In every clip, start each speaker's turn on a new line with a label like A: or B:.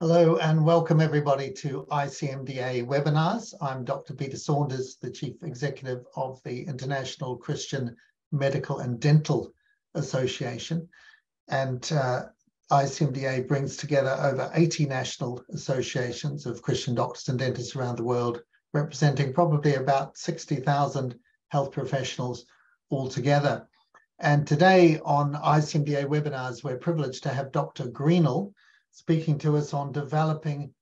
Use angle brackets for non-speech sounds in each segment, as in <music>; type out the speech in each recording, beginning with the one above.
A: Hello and welcome everybody to ICMDA webinars. I'm Dr. Peter Saunders, the Chief Executive of the International Christian Medical and Dental Association. And uh, ICMDA brings together over 80 national associations of Christian doctors and dentists around the world, representing probably about 60,000 health professionals altogether. And today on ICMDA webinars, we're privileged to have Dr. Greenall, speaking to us on developing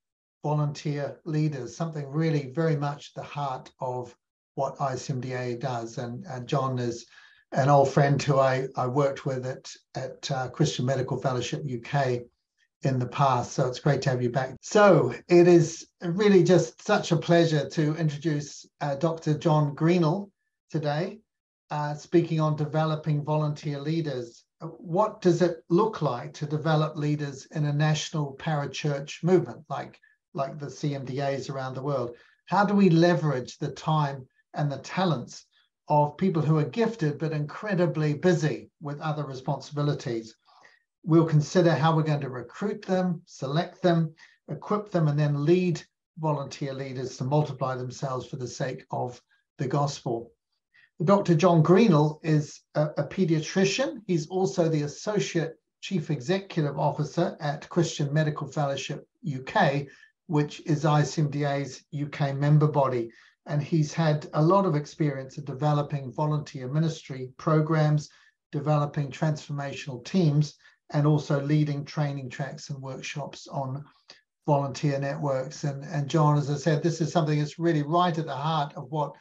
A: volunteer leaders, something really very much the heart of what ICMDA does. And, and John is an old friend who I, I worked with at, at uh, Christian Medical Fellowship UK in the past. So it's great to have you back. So it is really just such a pleasure to introduce uh, Dr. John Greenall today, uh, speaking on developing volunteer leaders what does it look like to develop leaders in a national parachurch movement like like the CMDAs around the world? How do we leverage the time and the talents of people who are gifted but incredibly busy with other responsibilities? We'll consider how we're going to recruit them, select them, equip them, and then lead volunteer leaders to multiply themselves for the sake of the gospel. Dr. John Greenall is a, a pediatrician. He's also the Associate Chief Executive Officer at Christian Medical Fellowship UK, which is ICMDA's UK member body. And he's had a lot of experience in developing volunteer ministry programs, developing transformational teams, and also leading training tracks and workshops on volunteer networks. And, and John, as I said, this is something that's really right at the heart of what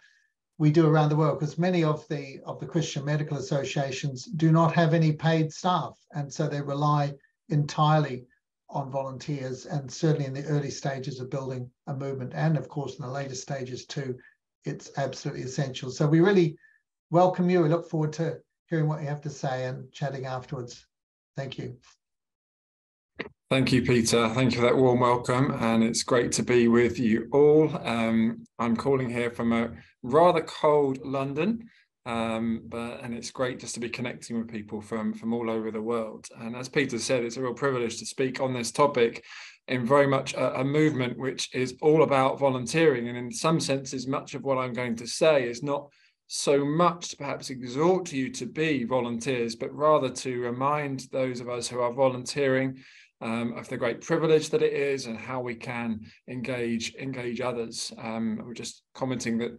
A: we do around the world because many of the of the Christian medical associations do not have any paid staff and so they rely entirely on volunteers and certainly in the early stages of building a movement and of course in the later stages too it's absolutely essential. So we really welcome you. We look forward to hearing what you have to say and chatting afterwards. Thank you
B: Thank you, Peter. Thank you for that warm welcome. And it's great to be with you all. Um, I'm calling here from a rather cold London, um, but and it's great just to be connecting with people from, from all over the world. And as Peter said, it's a real privilege to speak on this topic in very much a, a movement which is all about volunteering. And in some senses, much of what I'm going to say is not so much to perhaps exhort you to be volunteers, but rather to remind those of us who are volunteering um, of the great privilege that it is and how we can engage engage others. Um, we're just commenting that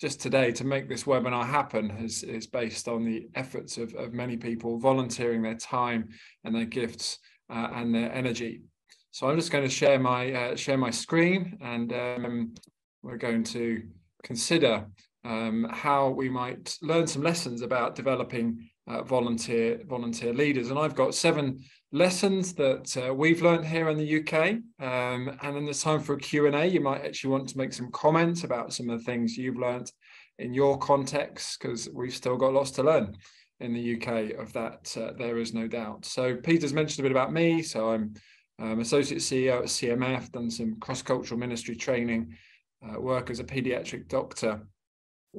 B: just today to make this webinar happen is, is based on the efforts of, of many people volunteering their time and their gifts uh, and their energy. So I'm just going to share my uh, share my screen and um, we're going to consider um, how we might learn some lessons about developing uh, volunteer volunteer leaders. And I've got seven lessons that uh, we've learned here in the UK. Um, and then there's time for a Q&A. You might actually want to make some comments about some of the things you've learned in your context, because we've still got lots to learn in the UK of that, uh, there is no doubt. So Peter's mentioned a bit about me. So I'm um, Associate CEO at CMF, done some cross-cultural ministry training, uh, work as a pediatric doctor,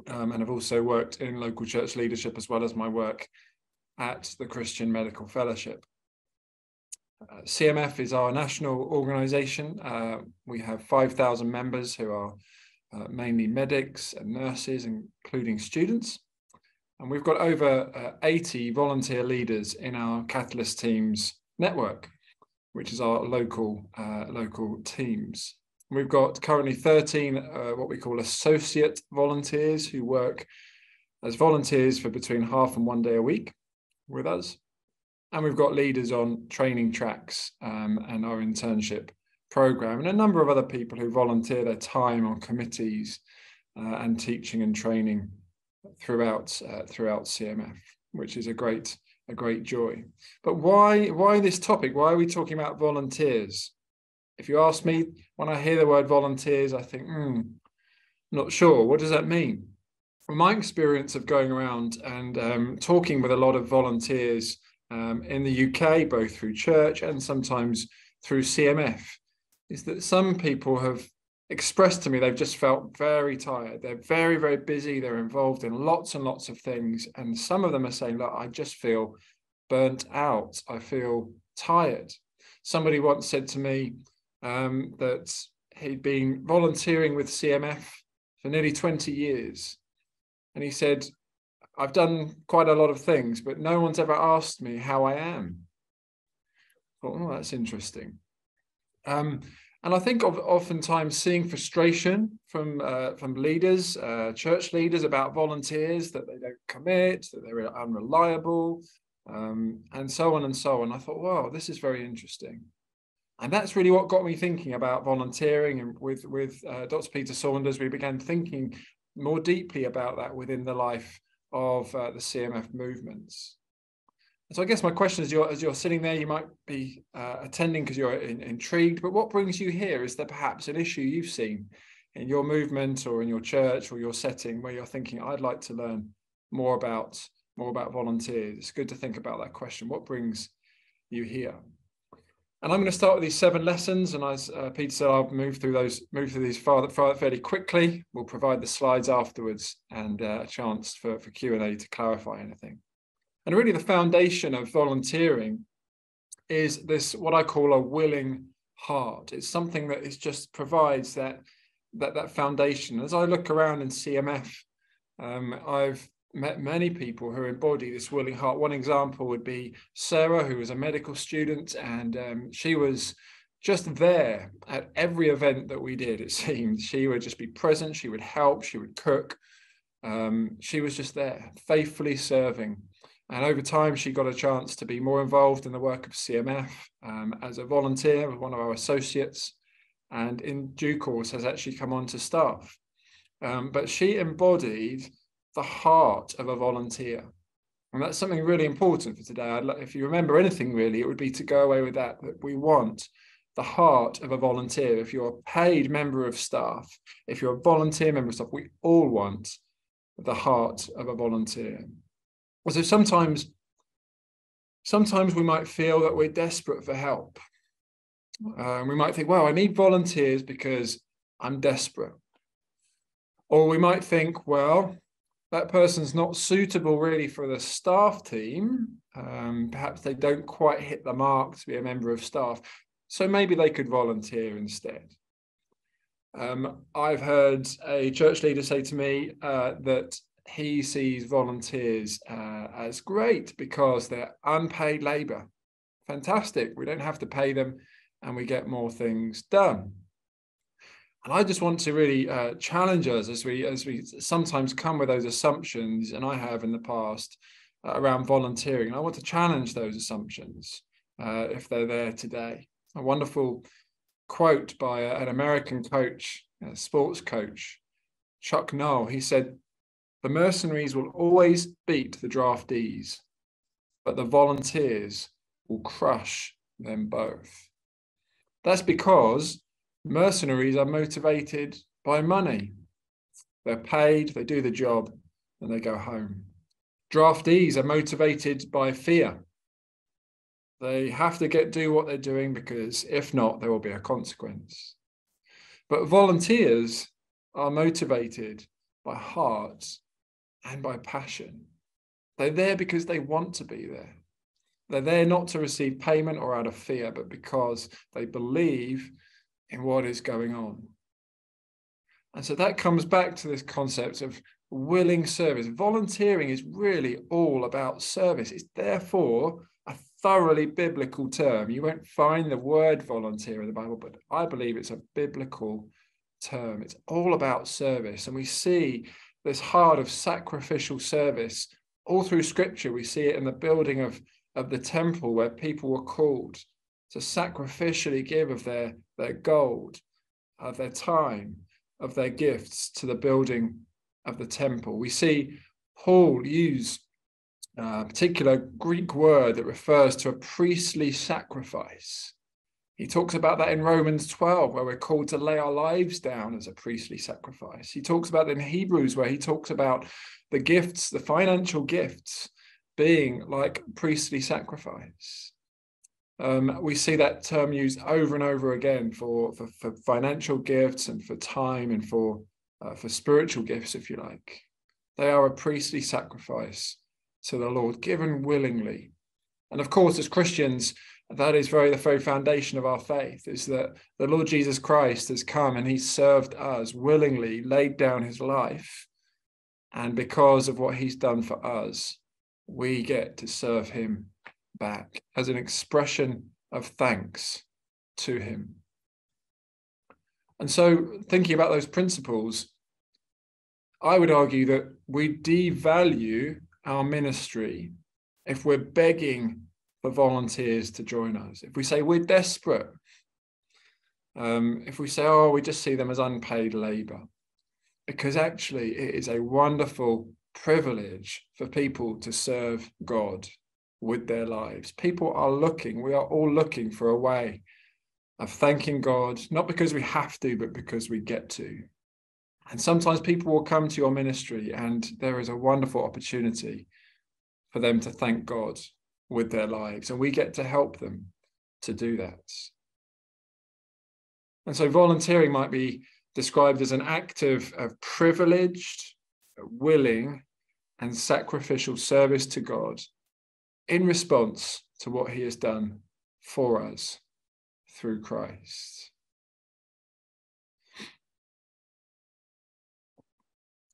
B: um, and I've also worked in local church leadership as well as my work at the Christian Medical Fellowship. CMF is our national organisation. Uh, we have 5,000 members who are uh, mainly medics and nurses, including students. And we've got over uh, 80 volunteer leaders in our Catalyst Teams network, which is our local, uh, local teams. We've got currently 13 uh, what we call associate volunteers who work as volunteers for between half and one day a week with us and we've got leaders on training tracks um, and our internship program and a number of other people who volunteer their time on committees uh, and teaching and training throughout uh, throughout CMF which is a great a great joy. But why why this topic? Why are we talking about volunteers? If you ask me when I hear the word volunteers I think hmm not sure. What does that mean? From my experience of going around and um, talking with a lot of volunteers um, in the UK, both through church and sometimes through CMF, is that some people have expressed to me they've just felt very tired. They're very, very busy. They're involved in lots and lots of things. And some of them are saying, look, I just feel burnt out. I feel tired. Somebody once said to me, um, that he'd been volunteering with CMF for nearly 20 years. And he said, I've done quite a lot of things, but no one's ever asked me how I am. Thought, oh, that's interesting. Um, and I think of oftentimes seeing frustration from uh, from leaders, uh, church leaders about volunteers that they don't commit, that they're unreliable, um, and so on and so on. I thought, wow, this is very interesting, and that's really what got me thinking about volunteering. And with with uh, Dr. Peter Saunders, we began thinking more deeply about that within the life of uh, the CMF movements. So I guess my question is, you're, as you're sitting there, you might be uh, attending because you're in, intrigued, but what brings you here? Is there perhaps an issue you've seen in your movement or in your church or your setting where you're thinking, I'd like to learn more about more about volunteers? It's good to think about that question. What brings you here? And I'm going to start with these seven lessons, and as uh, Peter said, I'll move through those, move through these far, far, fairly quickly. We'll provide the slides afterwards and uh, a chance for, for Q and A to clarify anything. And really, the foundation of volunteering is this what I call a willing heart. It's something that is just provides that that that foundation. As I look around in CMF, um, I've many people who embody this willing heart. One example would be Sarah, who was a medical student, and um, she was just there at every event that we did. It <laughs> seemed she would just be present. She would help. She would cook. Um, she was just there, faithfully serving and over time, she got a chance to be more involved in the work of CMF um, as a volunteer with one of our associates, and in due course has actually come on to staff. Um, but she embodied the heart of a volunteer. And that's something really important for today. I'd, if you remember anything really, it would be to go away with that, that we want the heart of a volunteer. If you're a paid member of staff, if you're a volunteer member of staff, we all want the heart of a volunteer. So sometimes, sometimes we might feel that we're desperate for help. Um, we might think, well, I need volunteers because I'm desperate. Or we might think, well, that person's not suitable really for the staff team. Um, perhaps they don't quite hit the mark to be a member of staff. So maybe they could volunteer instead. Um, I've heard a church leader say to me uh, that he sees volunteers uh, as great because they're unpaid labor. Fantastic. We don't have to pay them and we get more things done. And I just want to really uh, challenge us as we as we sometimes come with those assumptions, and I have in the past uh, around volunteering. And I want to challenge those assumptions uh, if they're there today. A wonderful quote by an American coach, a sports coach, Chuck Noll. He said, the mercenaries will always beat the draftees, but the volunteers will crush them both. That's because mercenaries are motivated by money. They're paid, they do the job, and they go home. Draftees are motivated by fear. They have to get do what they're doing because if not, there will be a consequence. But volunteers are motivated by hearts and by passion. They're there because they want to be there. They're there not to receive payment or out of fear, but because they believe in what is going on. And so that comes back to this concept of willing service. Volunteering is really all about service. It's therefore a thoroughly biblical term. You won't find the word volunteer in the Bible, but I believe it's a biblical term. It's all about service. And we see this heart of sacrificial service. All through scripture, we see it in the building of, of the temple where people were called to sacrificially give of their, their gold, of their time, of their gifts to the building of the temple. We see Paul use a particular Greek word that refers to a priestly sacrifice. He talks about that in Romans 12, where we're called to lay our lives down as a priestly sacrifice. He talks about in Hebrews, where he talks about the gifts, the financial gifts, being like priestly sacrifice. Um, we see that term used over and over again for, for, for financial gifts and for time and for, uh, for spiritual gifts, if you like. They are a priestly sacrifice to the Lord, given willingly. And of course, as Christians, that is very the very foundation of our faith is that the Lord Jesus Christ has come and he served us willingly, laid down his life. And because of what he's done for us, we get to serve him back as an expression of thanks to him. And so, thinking about those principles, I would argue that we devalue our ministry if we're begging for volunteers to join us. If we say we're desperate, um, if we say, oh, we just see them as unpaid labor, because actually it is a wonderful privilege for people to serve God with their lives. People are looking, we are all looking for a way of thanking God, not because we have to, but because we get to. And sometimes people will come to your ministry, and there is a wonderful opportunity for them to thank God with their lives, and we get to help them to do that. And so, volunteering might be described as an act of, of privileged, willing, and sacrificial service to God in response to what He has done for us through Christ.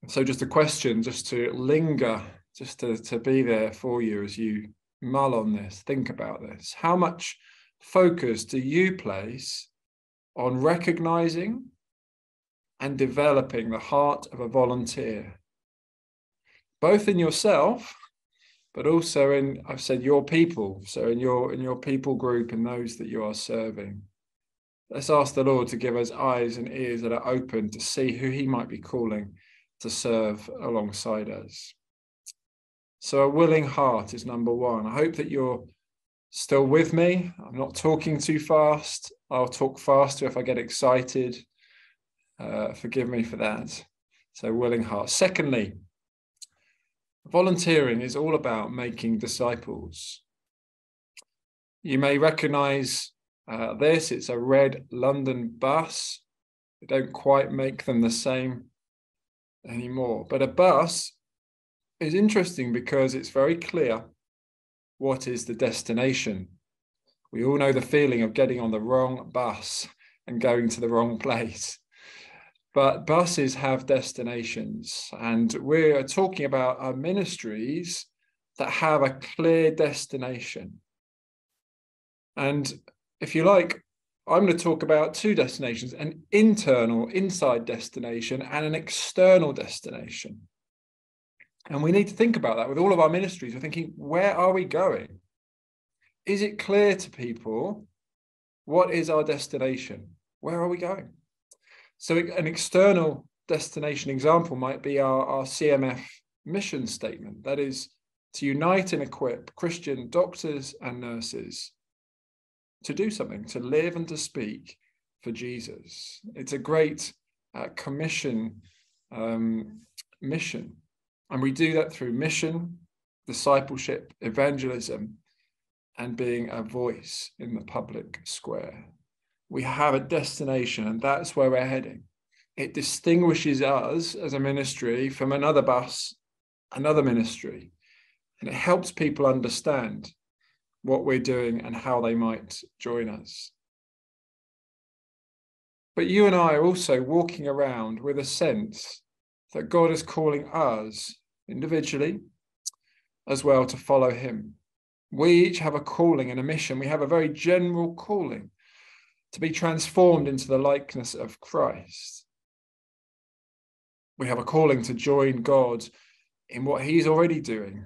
B: So, just a question, just to linger, just to, to be there for you as you mull on this, think about this. How much focus do you place on recognizing and developing the heart of a volunteer, both in yourself, but also in I've said your people, so in your in your people group and those that you are serving. Let's ask the Lord to give us eyes and ears that are open to see who He might be calling to serve alongside us. So, a willing heart is number one. I hope that you're still with me. I'm not talking too fast. I'll talk faster if I get excited. Uh, forgive me for that. So, willing heart. Secondly, volunteering is all about making disciples. You may recognize uh, this, it's a red London bus. They don't quite make them the same anymore, but a bus is interesting because it's very clear what is the destination. We all know the feeling of getting on the wrong bus and going to the wrong <laughs> place. But buses have destinations, and we're talking about our ministries that have a clear destination. And if you like, I'm going to talk about two destinations an internal, inside destination, and an external destination. And we need to think about that with all of our ministries. We're thinking, where are we going? Is it clear to people what is our destination? Where are we going? So, an external destination example might be our, our CMF mission statement that is, to unite and equip Christian doctors and nurses to do something, to live and to speak for Jesus. It's a great uh, commission um, mission and we do that through mission, discipleship, evangelism, and being a voice in the public square. We have a destination, and that's where we're heading. It distinguishes us as a ministry from another bus, another ministry, and it helps people understand what we're doing and how they might join us. But you and I are also walking around with a sense that God is calling us individually as well to follow Him. We each have a calling and a mission. We have a very general calling to be transformed into the likeness of Christ. We have a calling to join God in what He's already doing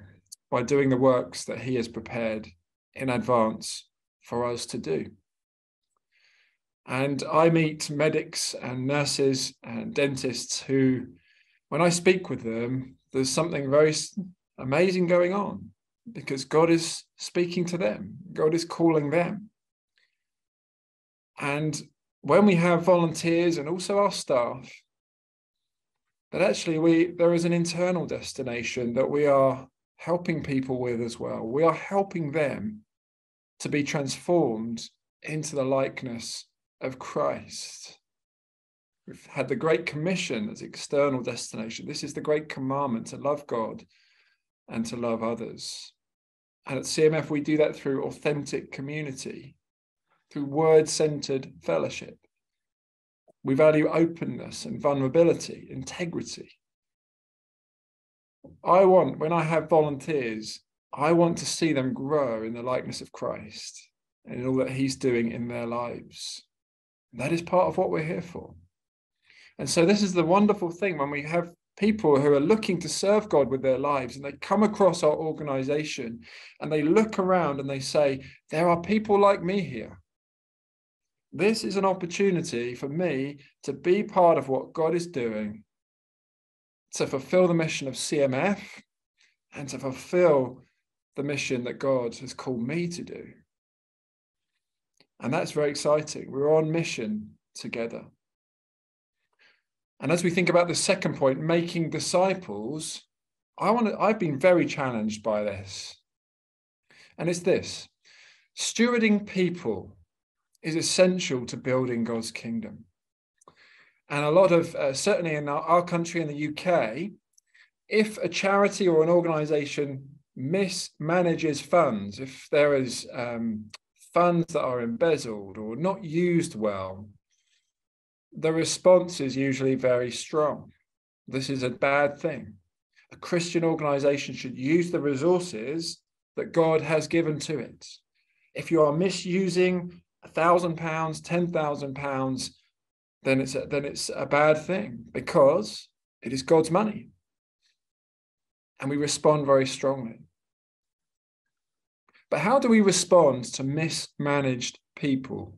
B: by doing the works that He has prepared in advance for us to do. And I meet medics and nurses and dentists who when I speak with them, there's something very amazing going on because God is speaking to them, God is calling them. And when we have volunteers and also our staff, that actually we there is an internal destination that we are helping people with as well. We are helping them to be transformed into the likeness of Christ. We've had the Great Commission as external destination. This is the Great Commandment to love God and to love others. And at CMF, we do that through authentic community, through word centered fellowship. We value openness and vulnerability, integrity. I want, when I have volunteers, I want to see them grow in the likeness of Christ and in all that He's doing in their lives. That is part of what we're here for. And so, this is the wonderful thing when we have people who are looking to serve God with their lives and they come across our organization and they look around and they say, There are people like me here. This is an opportunity for me to be part of what God is doing, to fulfill the mission of CMF, and to fulfill the mission that God has called me to do. And that's very exciting. We're on mission together. And as we think about the second point, making disciples, I want to, I've been very challenged by this. And it's this stewarding people is essential to building God's kingdom. And a lot of, uh, certainly in our, our country in the UK, if a charity or an organization mismanages funds, if there is um, funds that are embezzled or not used well, the response is usually very strong. This is a bad thing. A Christian organization should use the resources that God has given to it. If you are misusing a thousand pounds, ten thousand pounds, then it's a, then it's a bad thing because it is God's money, and we respond very strongly. But how do we respond to mismanaged people?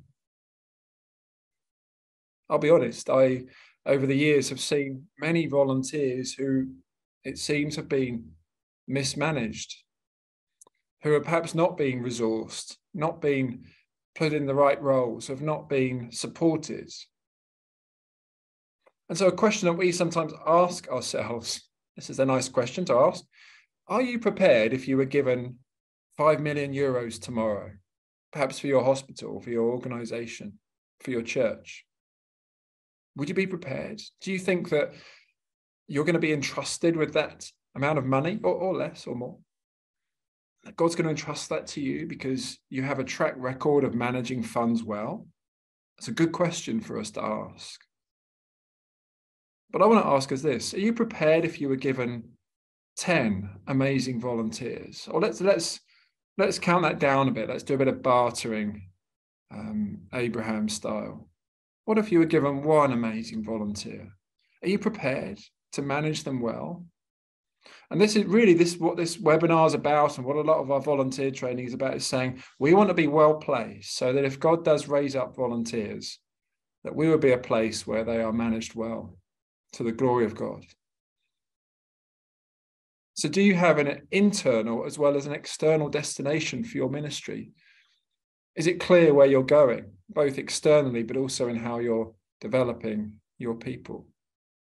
B: I'll be honest, I over the years have seen many volunteers who it seems have been mismanaged, who are perhaps not being resourced, not being put in the right roles, have not been supported. And so, a question that we sometimes ask ourselves this is a nice question to ask Are you prepared if you were given 5 million euros tomorrow, perhaps for your hospital, for your organization, for your church? Would you be prepared? Do you think that you're going to be entrusted with that amount of money or, or less or more? God's going to entrust that to you because you have a track record of managing funds well? It's a good question for us to ask. But I want to ask us this Are you prepared if you were given 10 amazing volunteers? Or let's let's let's count that down a bit. Let's do a bit of bartering, um, Abraham style. What if you were given one amazing volunteer? Are you prepared to manage them well? And this is really this what this webinar is about, and what a lot of our volunteer training is about is saying we want to be well placed so that if God does raise up volunteers, that we will be a place where they are managed well to the glory of God. So, do you have an internal as well as an external destination for your ministry? Is it clear where you're going, both externally, but also in how you're developing your people?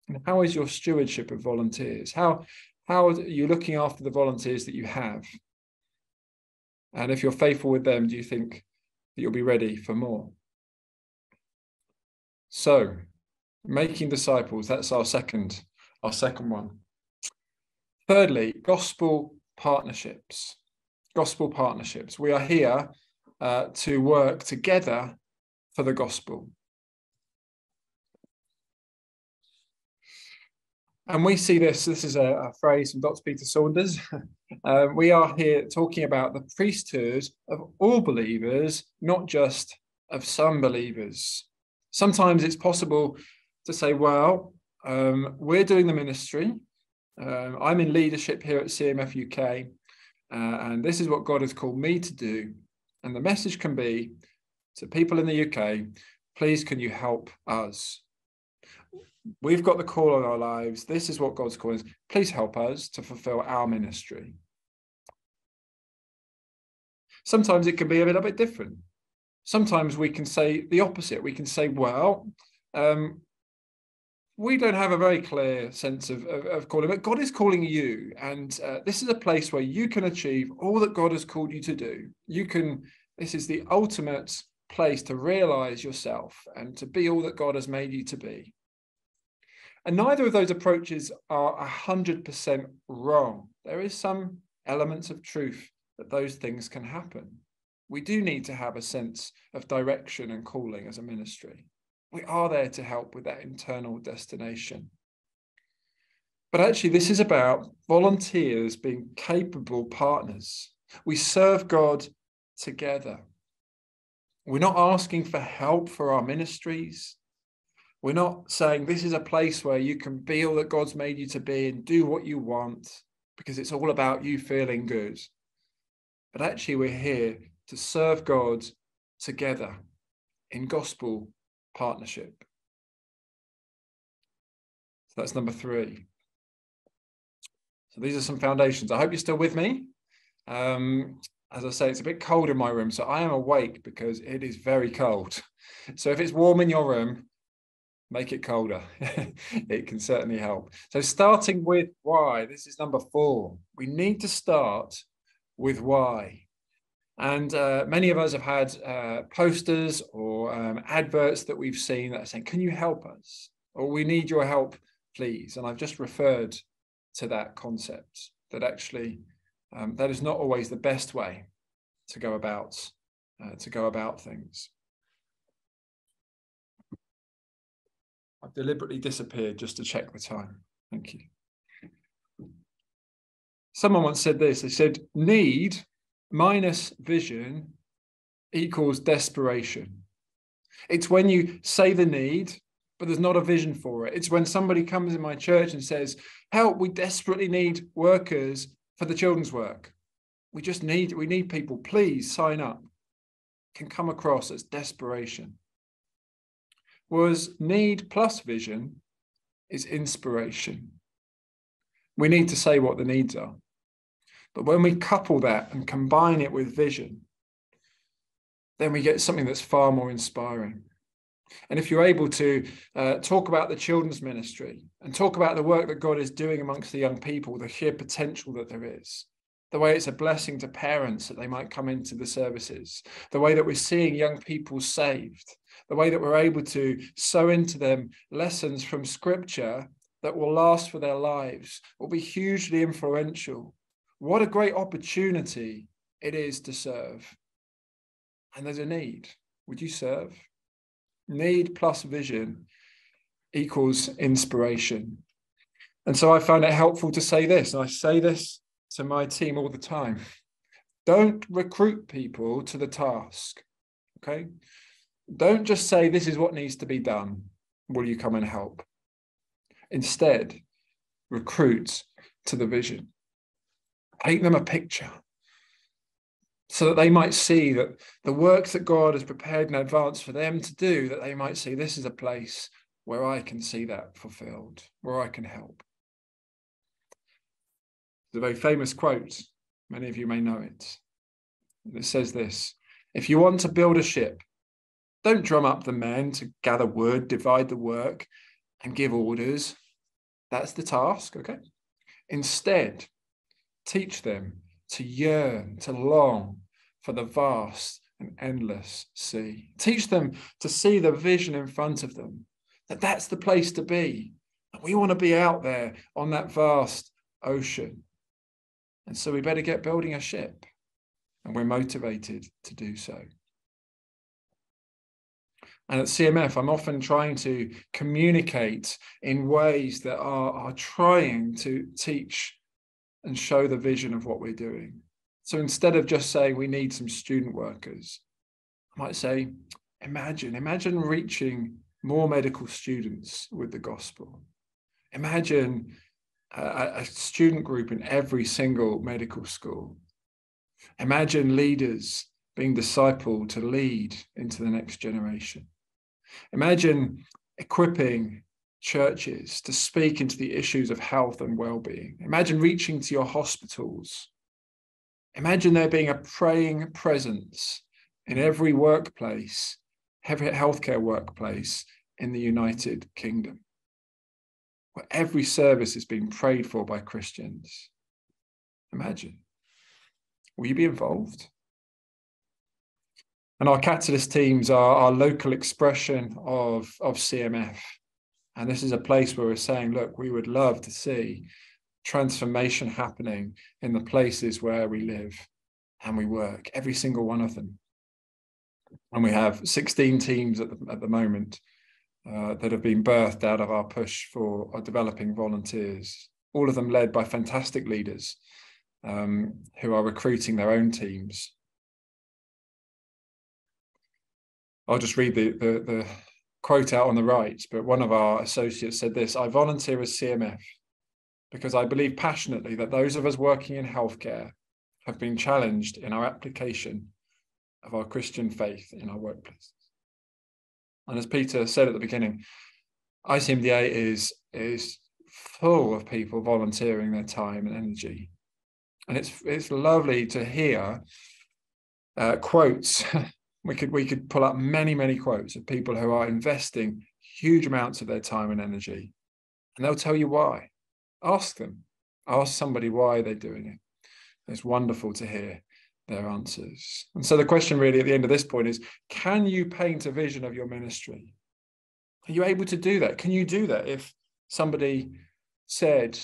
B: And how is your stewardship of volunteers? How, how are you looking after the volunteers that you have? And if you're faithful with them, do you think that you'll be ready for more? So, making disciples, that's our second, our second one. Thirdly, gospel partnerships. Gospel partnerships. We are here uh, to work together for the gospel. And we see this, this is a, a phrase from Dr. Peter Saunders. uh, <laughs> we are here talking about the priesthood of all believers, not just of some believers. Sometimes it's possible to say, well, um, we're doing the ministry. Um, I'm in leadership here at CMF UK, uh, and this is what God has called me to do. And the message can be to people in the UK please, can you help us? We've got the call on our lives. This is what God's calling us. Please help us to fulfill our ministry. Sometimes it can be a little bit different. Sometimes we can say the opposite. We can say, well, um, we don't have a very clear sense of, of, of, calling, but God is calling you. And uh, this is a place where you can achieve all that God has called you to do. You can, this is the ultimate place to realize yourself and to be all that God has made you to be. And neither of those approaches are 100% wrong. There is some elements of truth that those things can happen. We do need to have a sense of direction and calling as a ministry. We are there to help with that internal destination. But actually, this is about volunteers being capable partners. We serve God together. We're not asking for help for our ministries. We're not saying this is a place where you can be all that God's made you to be and do what you want because it's all about you feeling good. But actually, we're here to serve God together in gospel partnership. So that's number three. So these are some foundations. I hope you're still with me. Um, as I say, it's a bit cold in my room, so I am awake because it is very cold. <laughs> So if it's warm in your room, make it colder. <laughs> it can certainly help. So starting with why, this is number four. We need to start with why. And uh, many of us have had uh, posters or um, adverts that we've seen that are saying, Can you help us? Or we need your help, please. And I've just referred to that concept that actually um, that is not always the best way to go about uh, to go about things. I've deliberately disappeared just to check the time. Thank you. Someone once said this. They said, "Need minus vision equals desperation." It's when you say the need, but there's not a vision for it. It's when somebody comes in my church and says, "Help! We desperately need workers for the children's work. We just need we need people. Please sign up. Can come across as desperation. Whereas need plus vision is inspiration. We need to say what the needs are. But when we couple that and combine it with vision, then we get something that's far more inspiring. And if you're able to uh, talk about the children's ministry and talk about the work that God is doing amongst the young people, the sheer potential that there is, the way it's a blessing to parents that they might come into the services, the way that we're seeing young people saved, the way that we're able to sow into them lessons from scripture that will last for their lives, will be hugely influential. What a great opportunity it is to serve. And there's a need. Would you serve? Need plus vision equals inspiration. And so I found it helpful to say this. And I say this to my team all the time. Don't recruit people to the task. Okay. Don't just say, this is what needs to be done. Will you come and help? Instead, recruit to the vision. Paint them a picture so that they might see that the work that God has prepared in advance for them to do, that they might see this is a place where I can see that fulfilled, where I can help. It's a very famous quote. Many of you may know it. It says this If you want to build a ship, don't drum up the men to gather wood, divide the work, and give orders. That's the task, okay? Instead, teach them to yearn, to long for the vast and endless sea. Teach them to see the vision in front of them, that that's the place to be. And we want to be out there on that vast ocean. And so we better get building a ship. And we're motivated to do so. And at CMF, I'm often trying to communicate in ways that are, are trying to teach and show the vision of what we're doing. So instead of just saying we need some student workers, I might say, imagine, imagine reaching more medical students with the gospel. Imagine a, a student group in every single medical school. Imagine leaders being discipled to lead into the next generation. Imagine equipping churches to speak into the issues of health and well-being. Imagine reaching to your hospitals. Imagine there being a praying presence in every workplace, every healthcare workplace in the United Kingdom, where every service is being prayed for by Christians. Imagine. Will you be involved? And our catalyst teams are our local expression of, of CMF. And this is a place where we're saying, look, we would love to see transformation happening in the places where we live. and we work, every single one of them. And we have 16 teams at the, at the moment uh, that have been birthed out of our push for our developing volunteers, all of them led by fantastic leaders um, who are recruiting their own teams. I'll just read the, the, the quote out on the right, but one of our associates said this I volunteer as CMF because I believe passionately that those of us working in healthcare have been challenged in our application of our Christian faith in our workplaces. And as Peter said at the beginning, ICMDA is, is full of people volunteering their time and energy. And it's, it's lovely to hear uh, quotes. <laughs> we could we could pull up many many quotes of people who are investing huge amounts of their time and energy. And they'll tell you why. Ask them. Ask somebody why they're doing it. It's wonderful to hear their answers. And so the question really at the end of this point is can you paint a vision of your ministry? Are you able to do that? Can you do that if somebody said,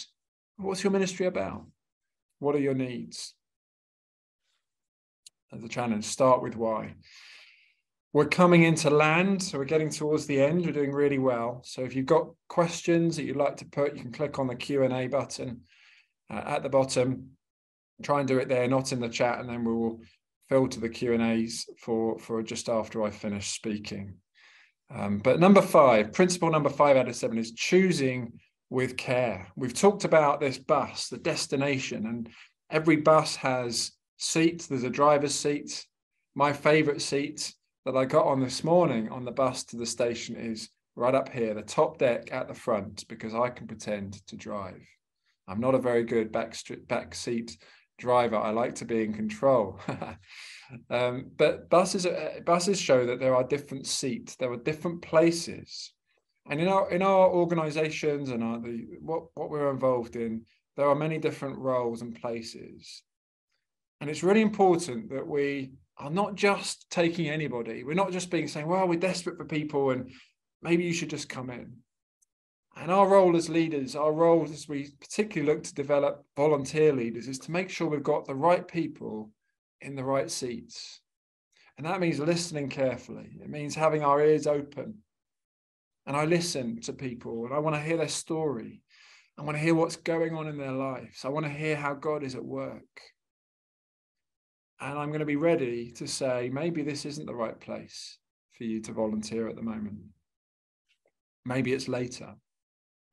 B: What's your ministry about? What are your needs? As a challenge, start with why. We're coming into land, so we're getting towards the end. We're doing really well. So if you've got questions that you'd like to put, you can click on the Q and A button uh, at the bottom try and do it there, not in the chat, and then we will filter the Q and A's for for just after I finish speaking. Um, but number five, principle number five out of seven is choosing with care. We've talked about this bus, the destination, and every bus has seats. There's a driver's seat. My favorite seat that I got on this morning on the bus to the station is right up here, the top deck at the front, because I can pretend to drive. I'm not a very good back, back seat driver. I like to be in control. <laughs> um, but buses uh, buses show that there are different seats. There are different places, and in our in our organisations and our, the what what we're involved in, there are many different roles and places. And it's really important that we are not just taking anybody. We're not just being saying, well, we're desperate for people and maybe you should just come in. And our role as leaders, our role as we particularly look to develop volunteer leaders, is to make sure we've got the right people in the right seats. And that means listening carefully. It means having our ears open. And I listen to people and I want to hear their story. I want to hear what's going on in their lives. I want to hear how God is at work. And I'm going to be ready to say, maybe this isn't the right place for you to volunteer at the moment. Maybe it's later.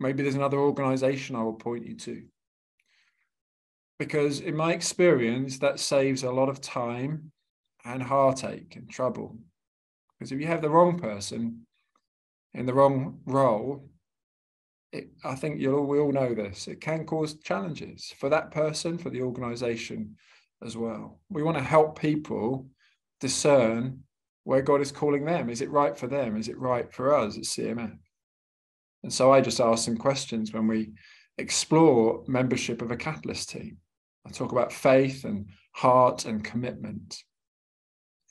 B: Maybe there's another organization I will point you to. Because in my experience, that saves a lot of time and heartache and trouble. Because if you have the wrong person in the wrong role, it, I think you'll we all know this. It can cause challenges for that person, for the organization as well. We want to help people discern where God is calling them. Is it right for them? Is it right for us at CMF? And so I just ask some questions when we explore membership of a catalyst team. I talk about faith and heart and commitment.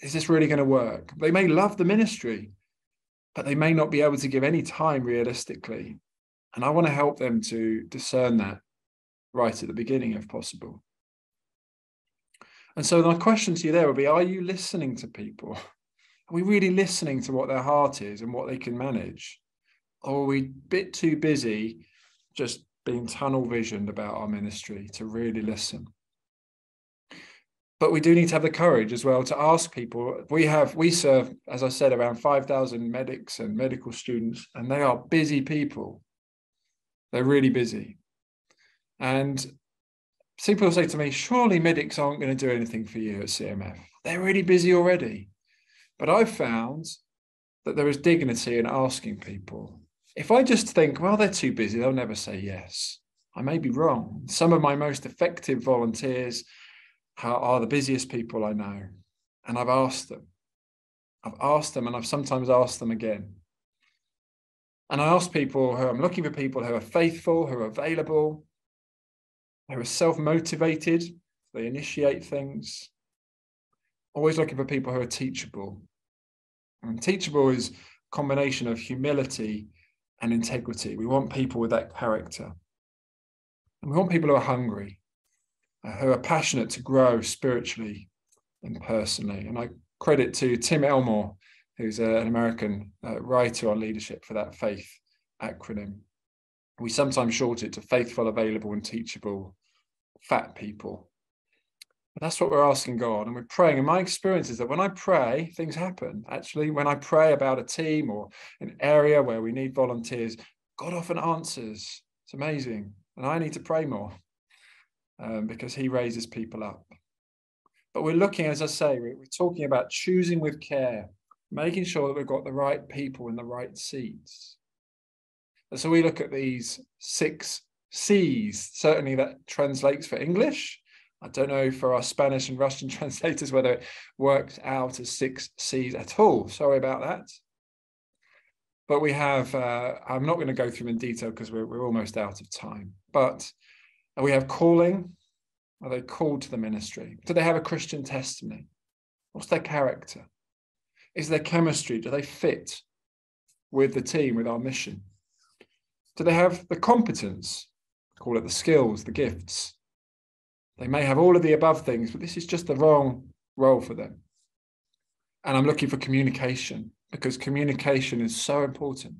B: Is this really going to work? They may love the ministry, but they may not be able to give any time realistically. And I want to help them to discern that right at the beginning, if possible. And so my question to you there would be Are you listening to people? Are we really listening to what their heart is and what they can manage? Or are we a bit too busy just being tunnel visioned about our ministry to really listen? But we do need to have the courage as well to ask people. We have, we serve, as I said, around 5,000 medics and medical students, and they are busy people. They're really busy. And people say to me, surely medics aren't going to do anything for you at CMF. They're really busy already. But I've found that there is dignity in asking people if I just think, well, they're too busy, they'll never say yes, I may be wrong. Some of my most effective volunteers are the busiest people I know. And I've asked them. I've asked them, and I've sometimes asked them again. And I ask people who I'm looking for people who are faithful, who are available, who are self motivated, they initiate things. Always looking for people who are teachable. And teachable is a combination of humility and integrity. We want people with that character. And we want people who are hungry, uh, who are passionate to grow spiritually and personally. And I credit to Tim Elmore, who's an American uh, writer on leadership for that faith acronym. We sometimes short it to faithful, available, and teachable fat people. That's what we're asking God, and we're praying. And my experience is that when I pray, things happen. Actually, when I pray about a team or an area where we need volunteers, God often answers. It's amazing. And I need to pray more um, because He raises people up. But we're looking, as I say, we're, we're talking about choosing with care, making sure that we've got the right people in the right seats. And so we look at these six C's. Certainly that translates for English. I don't know for our Spanish and Russian <laughs> translators whether it works out as six C's at all. Sorry about that. But we have, uh, I'm not going to go through in detail because we're, we're almost out of time. But we have calling. Are they called to the ministry? Do they have a Christian testimony? What's their character? Is their chemistry? Do they fit with the team, with our mission? Do they have the competence? Call it the skills, the gifts. They may have all of the above things, but this is just the wrong role for them. And I'm looking for communication because communication is so important.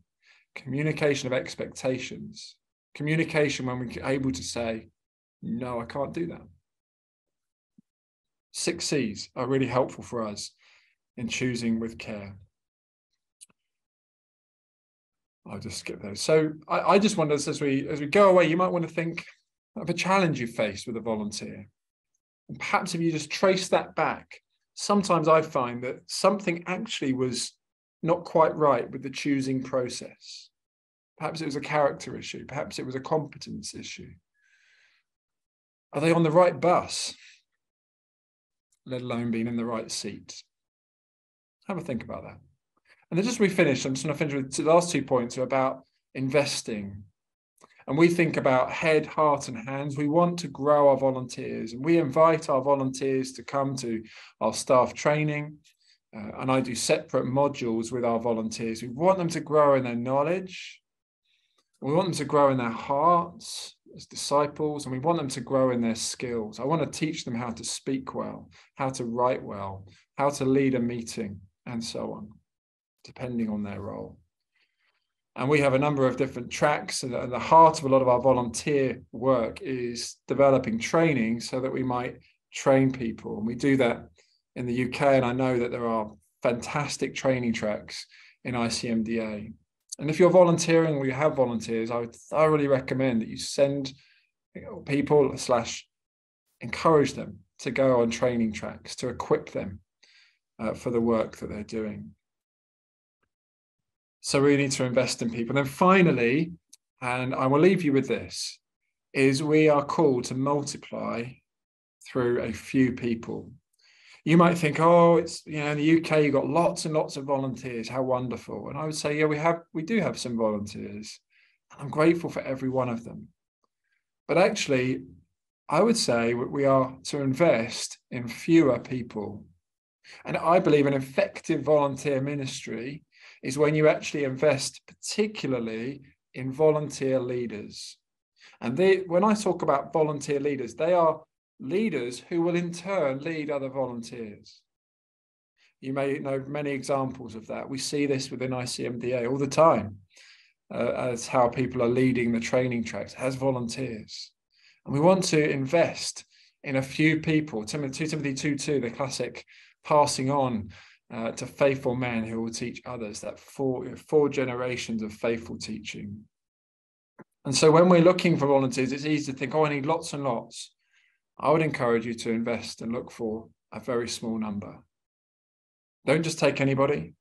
B: Communication of expectations, communication when we're able to say, no, I can't do that. Six C's are really helpful for us in choosing with care. I'll just skip those. So I, I just wonder as we as we go away, you might want to think of a challenge you faced with a volunteer. And perhaps if you just trace that back, sometimes I find that something actually was not quite right with the choosing process. Perhaps it was a character issue, perhaps it was a competence issue. Are they on the right bus? Let alone being in the right seat. Have a think about that. And then just we finish, I'm just going to finish with the last two points are about investing. And we think about head, heart, and hands. We want to grow our volunteers, and we invite our volunteers to come to our staff training. Uh, and I do separate modules with our volunteers. We want them to grow in their knowledge. We want them to grow in their hearts as disciples, and we want them to grow in their skills. I want to teach them how to speak well, how to write well, how to lead a meeting, and so on depending on their role. And we have a number of different tracks, and the heart of a lot of our volunteer work is developing training so that we might train people. And we do that in the UK, and I know that there are fantastic training tracks in ICMDA. And if you're volunteering or you have volunteers, I would thoroughly recommend that you send people slash encourage them to go on training tracks to equip them uh, for the work that they're doing. So we need to invest in people. And then finally, and I will leave you with this, is we are called to multiply through a few people. You might think, oh, it's you know, in the UK you've got lots and lots of volunteers. How wonderful. And I would say, yeah, we have we do have some volunteers. I'm grateful for every one of them. But actually, I would say we are to invest in fewer people. And I believe an effective volunteer ministry is when you actually invest particularly in volunteer leaders. And they, when I talk about volunteer leaders, they are leaders who will in turn lead other volunteers. You may know many examples of that. We see this within ICMDA all the time uh, as how people are leading the training tracks as volunteers. And we want to invest in a few people. Timothy, 2 Timothy 2 2, the classic passing on uh, to faithful men who will teach others, that four, four generations of faithful teaching. And so when we're looking for volunteers, it's easy to think, oh, I need lots and lots. I would encourage you to invest and look for a very small number. Don't just take anybody,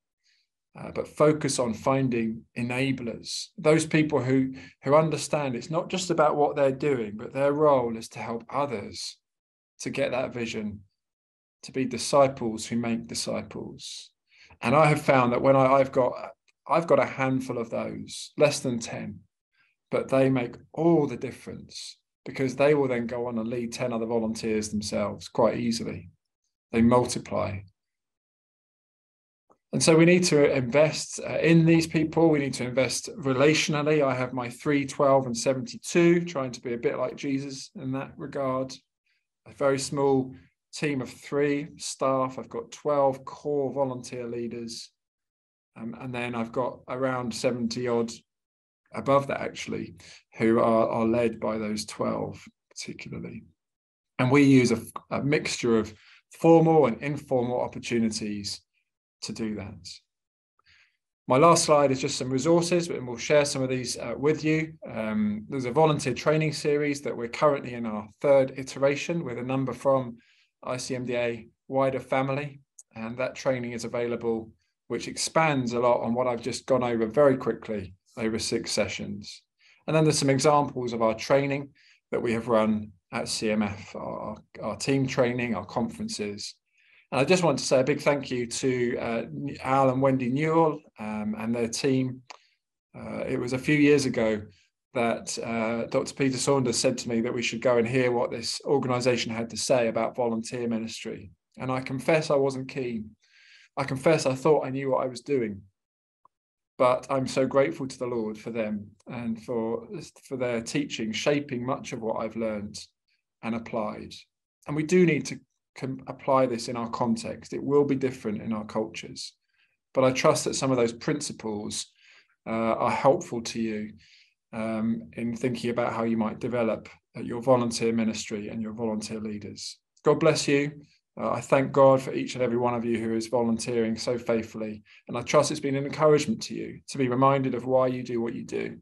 B: uh, but focus on finding enablers, those people who, who understand it's not just about what they're doing, but their role is to help others to get that vision to be disciples who make disciples. And I have found that when I, I've got I've got a handful of those, less than 10, but they make all the difference because they will then go on and lead 10 other volunteers themselves quite easily. They multiply. And so we need to invest uh, in these people. We need to invest relationally. I have my 3, 12, and 72, trying to be a bit like Jesus in that regard. A very small team of three staff. I've got 12 core volunteer leaders. Um, and then I've got around 70 odd above that actually, who are, are led by those 12 particularly. And we use a, a mixture of formal and informal opportunities to do that. My last slide is just some resources, and we'll share some of these uh, with you. Um, there's a volunteer training series that we're currently in our third iteration with a number from ICMDA wider family, and that training is available, which expands a lot on what I've just gone over very quickly over six sessions. And then there's some examples of our training that we have run at CMF, our, our team training, our conferences, and I just want to say a big thank you to uh, Al and Wendy Newell um, and their team. Uh, it was a few years ago that uh, Dr. Peter Saunders said to me that we should go and hear what this organization had to say about volunteer ministry. And I confess I wasn't keen. I confess I thought I knew what I was doing. But I'm so grateful to the Lord for them and for, for their teaching, shaping much of what I've learned and applied. And we do need to can apply this in our context. It will be different in our cultures. But I trust that some of those principles uh, are helpful to you um, in thinking about how you might develop uh, your volunteer ministry and your volunteer leaders. God bless you. Uh, I thank God for each and every one of you who is volunteering so faithfully. And I trust it's been an encouragement to you to be reminded of why you do what you do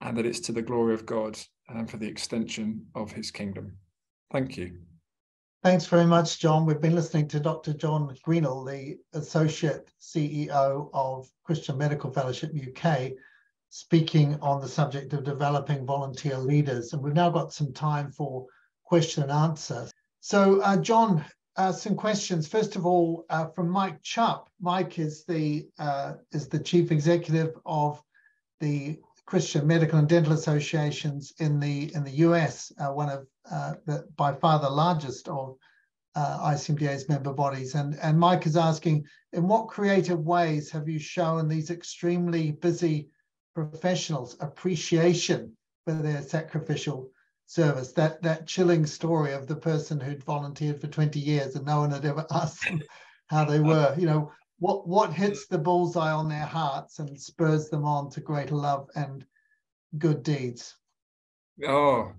B: and that it's to the glory of God and for the extension of his kingdom. Thank you.
A: Thanks very much, John. We've been listening to Dr. John Greenall, the Associate CEO of Christian Medical Fellowship UK, speaking on the subject of developing volunteer leaders. And we've now got some time for question and answer. So, uh, John, uh, some questions. First of all, uh, from Mike Chupp. Mike is the uh, is the chief executive of the Christian Medical and Dental Associations in the in the US, uh, one of uh, the, by far the largest of ICMDA's member bodies. And, and Mike is asking, in what creative ways have you shown these extremely busy professionals appreciation for their sacrificial service? That, that chilling story of the person who'd volunteered for 20 years and no one had ever <laughs> asked them how they were, you know, what, what hits the bullseye on their hearts and spurs them on to greater love and good deeds?
B: Oh,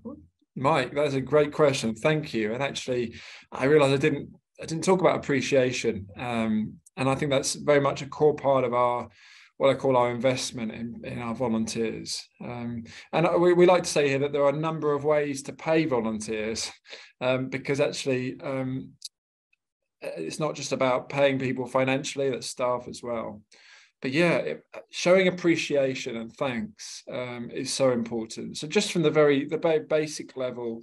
B: Mike, that's a great question. Thank you. And actually, I realized I didn't I didn't talk about appreciation, um, and I think that's very much a core part of our what I call our investment in, in our volunteers. Um, and we, we like to say here that there are a number of ways to pay volunteers, um, because actually um, it's not just about paying people financially; that's staff as well but yeah, it, showing appreciation and thanks um, is so important. So just from the very the very basic level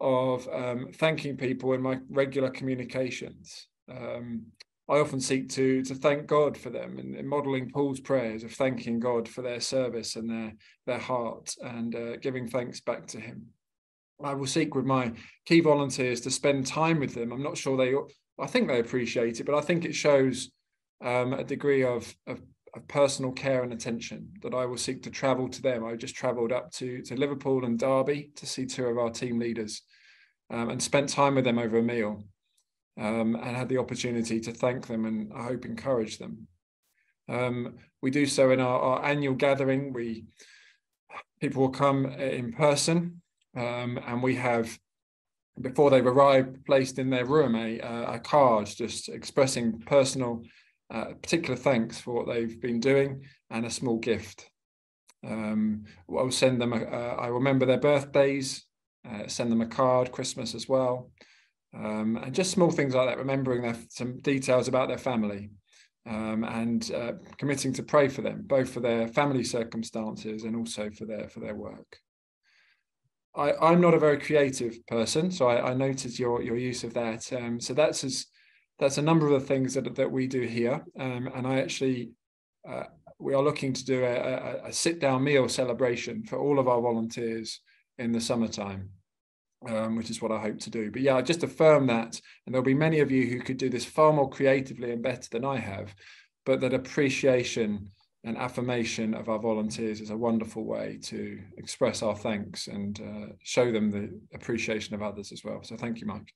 B: of um, thanking people in my regular communications, um, I often seek to to thank God for them and, and, modeling Paul's prayers of thanking God for their service and their their heart and uh, giving thanks back to Him. I will seek with my key volunteers to spend time with them. I'm not sure they, I think they appreciate it, but I think it shows um, a degree of, of of personal care and attention that I will seek to travel to them. I just travelled up to, to Liverpool and Derby to see two of our team leaders um, and spent time with them over a meal um, and had the opportunity to thank them and I hope encourage them. Um, we do so in our, our, annual gathering. We people will come in person um, and we have before they've arrived placed in their room a, a card just expressing personal uh, particular thanks for what they've been doing and a small gift. Um, I'll send them, a, uh, I remember their birthdays, uh, send them a card, Christmas as well. Um, and just small things like that, remembering their, some details about their family um, and uh, committing to pray for them, both for their family circumstances and also for their, for their work. I, am not a very creative person, so I, I your, your use of that. Um, so that's as that's a number of the things that, that we do here. Um, and I actually, uh, we are looking to do a, a, a, sit down meal celebration for all of our volunteers in the summertime, um, which is what I hope to do. But yeah, I just affirm that. And there'll be many of you who could do this far more creatively and better than I have, but that appreciation and affirmation of our volunteers is a wonderful way to express our thanks and uh, show them the appreciation of others as well. So thank you, Mike.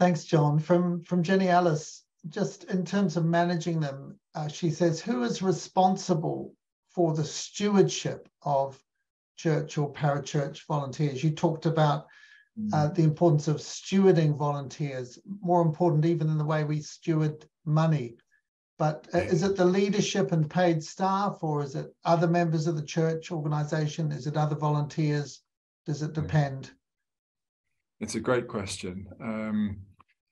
A: Thanks, John. From from Jenny Ellis, just in terms of managing them, uh, she says, who is responsible for the stewardship of church or parachurch volunteers? You talked about uh, mm. the importance of stewarding volunteers, more important even than the way we steward money. But uh, is it the leadership and paid staff, or is it other members of the church organization? Is it other volunteers? Does it depend?
B: It's a great question. Um,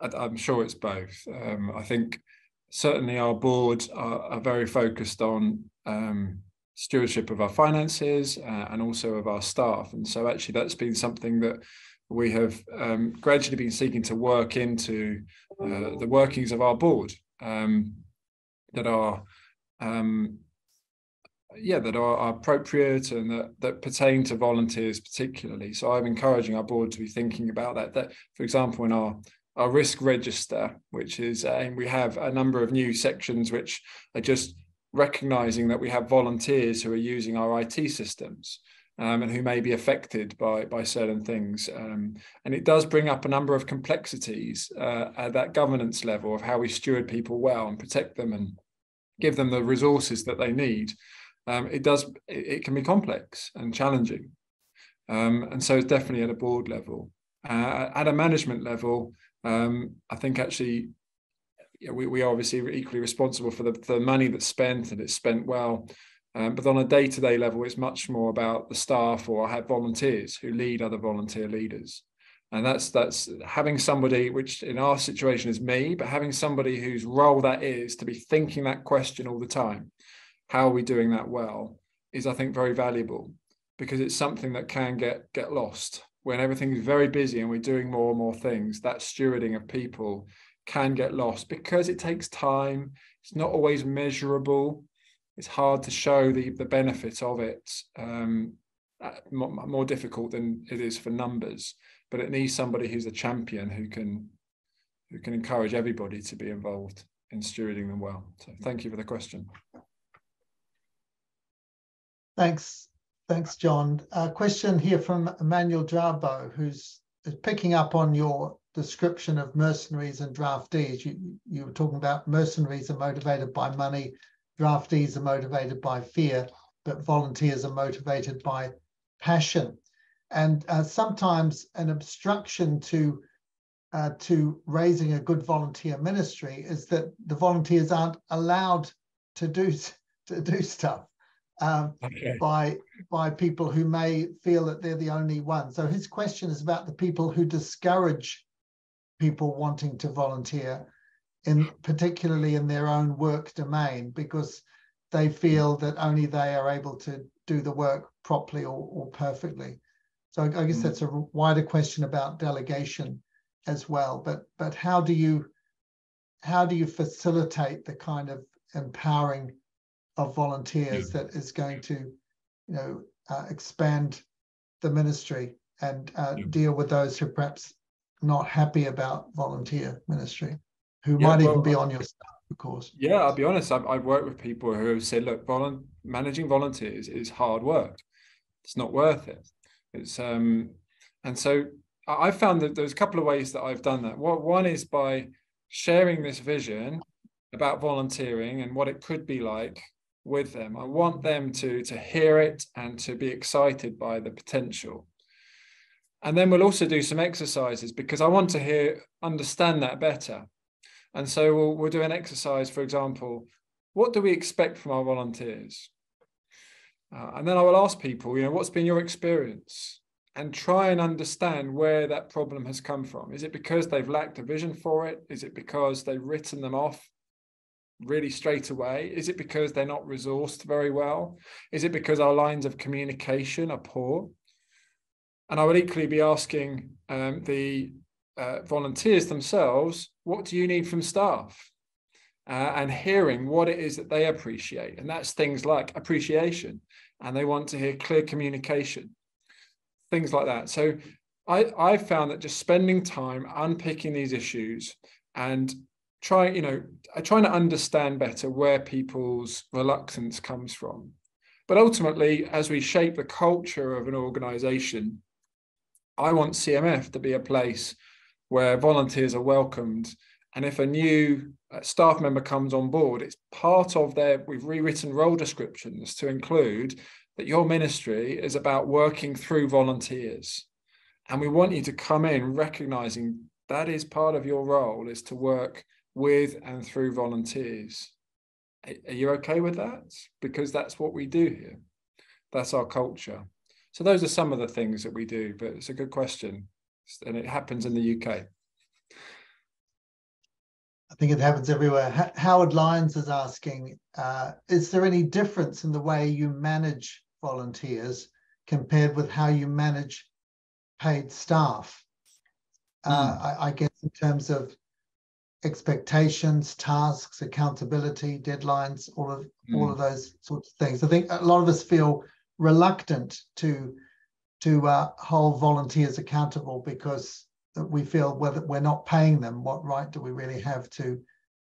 B: I, am sure it's both. Um, I think certainly our board are, are very focused on um, stewardship of our finances uh, and also of our staff. And so actually that's been something that we have um, gradually been seeking to work into uh, the workings of our board um, that are um, yeah, that are, are, appropriate and that, that pertain to volunteers particularly. So I'm encouraging our board to be thinking about that. That, for example, in our our risk register, which is uh, we have a number of new sections which are just recognizing that we have volunteers who are using our IT systems. Um, and who may be affected by by certain things. Um, and it does bring up a number of complexities uh, at that governance level of how we steward people well and protect them and give them the resources that they need um, it does it, it, can be complex and challenging um, and so it's definitely at a board level uh, at a management level um, i think actually we, we are obviously equally responsible for the, the money that's spent and it's spent well. Um, but on a day-to-day level it's much more about the staff or I have volunteers who lead other volunteer leaders. And that's that's having somebody which in our situation is me but having somebody whose role that is to be thinking that question all the time how are we doing that well is i think very valuable because it's something that can get get lost. When everything is very busy and we're doing more and more things that stewarding of people can get lost. Because it takes time it's not always measurable. It's hard to show the the benefit of it um, more, more difficult than it is for numbers. But it needs somebody who's a champion who can who can encourage everybody to be involved in stewarding them well. So thank you for the question.
A: Thanks, thanks, John. A question here from Emmanuel Jarbo, who's picking up on your description of mercenaries and draftees. You, you were talking about mercenaries are motivated by money, draftees are motivated by fear, but volunteers are motivated by passion. And uh, sometimes an obstruction to uh, to raising a good volunteer ministry is that the volunteers aren't allowed to do to do stuff um, okay. by by people who may feel that they're the only one. So his question is about the people who discourage people wanting to volunteer, in particularly in their own work domain, because they feel that only they are able to do the work properly or, or perfectly. So I, I guess mm. that's a wider question about delegation as well. But but how do you how do you facilitate the kind of empowering of volunteers yeah. that is going to, you know, uh, expand the ministry and uh, yeah. deal with those who perhaps not happy about volunteer ministry, who yeah, might well, even be on your staff, of course.
B: Yeah, I'll be honest. I've, I've worked with people who have said, look, volu- managing volunteers is hard work. It's not worth it. It's um, and so I found that there's a couple of ways that I've done that. What One is by sharing this vision about volunteering and what it could be like with them. I want them to, to hear it and to be excited by the potential. And then we'll also do some exercises because I want to hear, understand that better. And so we'll, we'll do an exercise, for example, what do we expect from our volunteers? Uh, and then I will ask people, you know, what's been your experience? And try and understand where that problem has come from. Is it because they've lacked a vision for it? Is it because they've written them off really straight away? Is it because they're not resourced very well? Is it because our lines of communication are poor? And I would equally be asking um, the uh, volunteers themselves, what do you need from staff? Uh, and hearing what it is that they appreciate. And that's things like appreciation. And they want to hear clear communication, things like that. So I, I found that just spending time unpicking these issues and try you know trying to understand better where people's reluctance comes from but ultimately as we shape the culture of an organization i want cmf to be a place where volunteers are welcomed. And if a new uh, staff member comes on board, it's part of their, we've rewritten role descriptions to include that your ministry is about working through volunteers. And we want you to come in recognizing that is part of your role is to work with and through volunteers. Are you okay with that? Because that's what we do here. That's our culture. So those are some of the things that we do, but it's a good question. And it happens in the UK.
A: I think it happens everywhere. H Howard Lyons is asking, uh, is there any difference in the way you manage volunteers compared with how you manage paid staff? Mm. Uh, hmm. I, I guess in terms of expectations, tasks, accountability, deadlines, all of mm. all of those sorts of things. I think a lot of us feel reluctant to to uh, hold volunteers accountable because we feel whether we're not paying them, what right do we really have to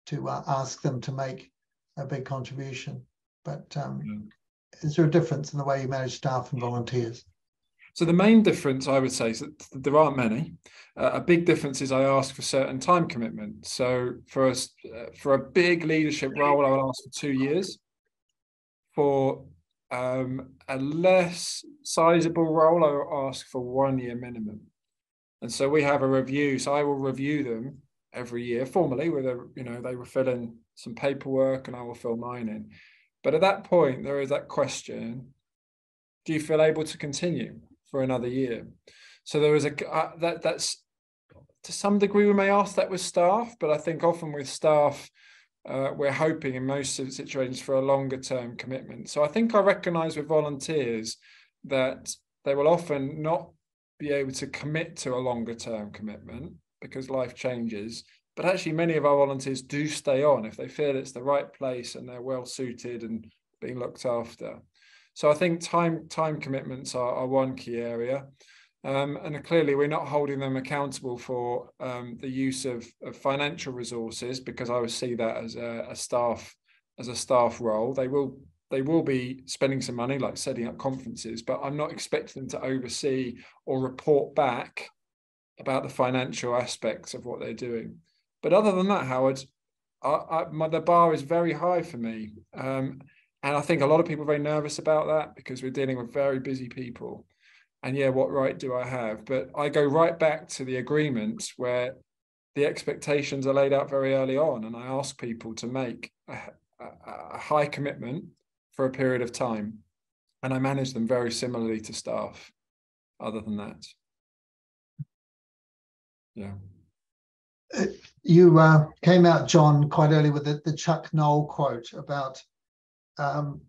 A: to uh, ask them to make a big contribution? But um, mm. is there a difference in the way you manage staff and volunteers?
B: So the main difference, I would say, is that there aren't many. Uh, a big difference is I ask for certain time commitment. So for a, uh, for a big leadership role, I will ask for two years. For um, a less sizable role, I will ask for one year minimum. And so we have a review. So I will review them every year formally, with a you know they will fill in some paperwork, and I will fill mine in. But at that point, there is that question: Do you feel able to continue? for another year. So there is a uh, that that's to some degree we may ask that with staff, but I think often with staff uh, we're hoping in most situations for a longer term commitment. So I think I recognise with volunteers that they will often not be able to commit to a longer term commitment because life changes. But actually, many of our volunteers do stay on if they feel it's the right place and they're well suited and being looked after. So I think time time commitments are, are one key area. Um, and clearly, we're not holding them accountable for um, the use of, of, financial resources because I would see that as a, a, staff as a staff role. They will they will be spending some money, like setting up conferences, but I'm not expecting them to oversee or report back about the financial aspects of what they're doing. But other than that, Howard, I, I, my, the bar is very high for me. Um, and I think a lot of people are very nervous about that because we're dealing with very busy people. And yeah, what right do I have? But I go right back to the agreement where the expectations are laid out very early on. And I ask people to make a, a, a high commitment for a period of time. And I manage them very similarly to staff, other than that. Yeah.
A: Uh, you uh, came out, John, quite early with the, the Chuck Noll quote about um,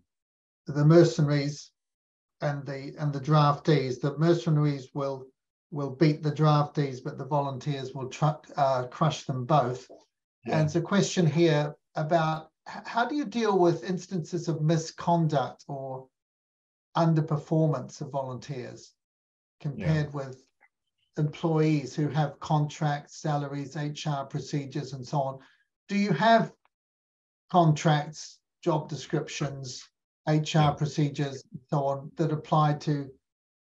A: the mercenaries and the and the draftees. The mercenaries will will beat the draftees, but the volunteers will uh, crush them both. Yeah. And it's a question here about how do you deal with instances of misconduct or underperformance of volunteers compared yeah. with employees who have contracts, salaries, HR procedures, and so on. Do you have contracts job descriptions, HR procedures, and so on that apply to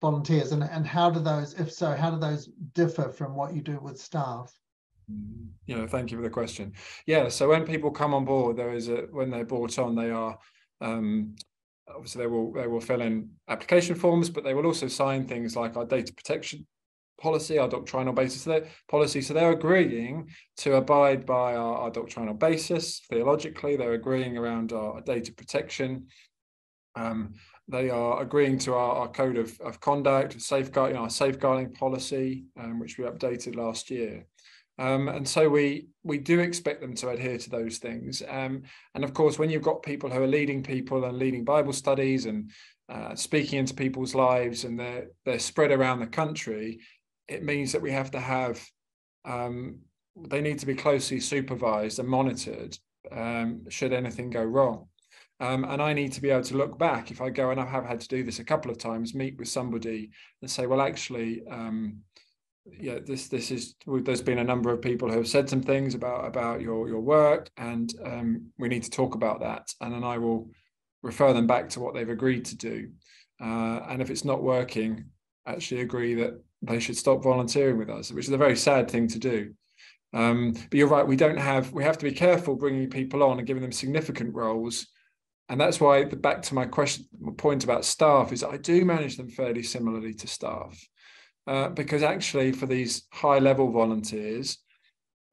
A: volunteers? And, and how do those, if so, how do those differ from what you do with staff?
B: Yeah, thank you for the question. Yeah, so when people come on board, there is a when they're brought on, they are um, obviously they will they will fill in application forms, but they will also sign things like our data protection policy, our doctrinal basis policy. So they're agreeing to abide by our, our doctrinal basis. Theologically, they're agreeing around our data protection. Um, they are agreeing to our, our code of, of conduct, safeguarding our safeguarding policy, um, which we updated last year. Um, and so we we do expect them to adhere to those things. Um, and of course, when you've got people who are leading people and leading Bible studies and uh, speaking into people's lives, and they're they're spread around the country, it means that we have to have um, they need to be closely supervised and monitored um, should anything go wrong. Um, and I need to be able to look back if I go and I have had to do this a couple of times, meet with somebody and say, well, actually, um, yeah, this this is there's been a number of people who have said some things about about your your work, and um, we need to talk about that. And then I will refer them back to what they've agreed to do. Uh, and if it's not working, actually agree that they should stop volunteering with us, which is a very sad thing to do. Um, but you're right, we don't have, we have to be careful bringing people on and giving them significant roles. And that's why, the, back to my question, my point about staff is I do manage them fairly similarly to staff. Uh, because actually, for these high level volunteers,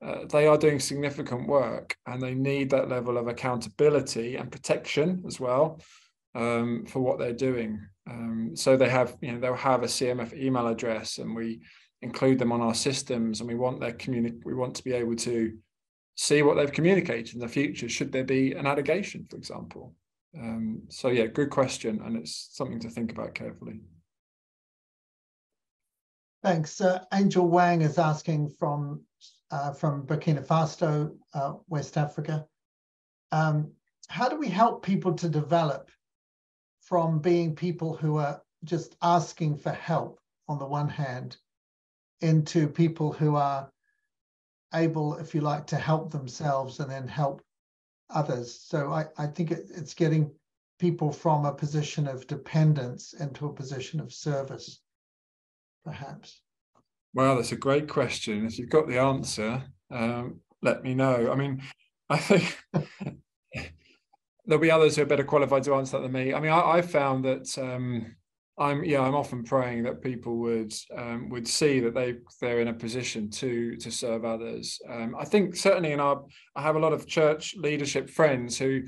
B: uh, they are doing significant work and they need that level of accountability and protection as well um, for what they're doing. Um, so they have, you know, they'll have a CMF email address and we include them on our systems and we want their communi- we want to be able to see what they've communicated in the future should there be an allegation for example um, so yeah good question and it's something to think about carefully.
A: Thanks. Uh, angel wang is asking from uh, from burkina faso uh, west africa. Um, how do we help people to develop from being people who are just asking for help on the one hand into people who are able, if you like, to help themselves and then help others. So I, I think it, it's getting people from a position of dependence into a position of service, perhaps.
B: Well, that's a great question. If you've got the answer, um, let me know. I mean, I think <laughs> there'll be others who are better qualified to answer that than me. I mean, I, I found that um, I'm yeah, I'm often praying that people would um, would see that they they're in a position to to serve others. Um, I think certainly in our I have a lot of church leadership friends who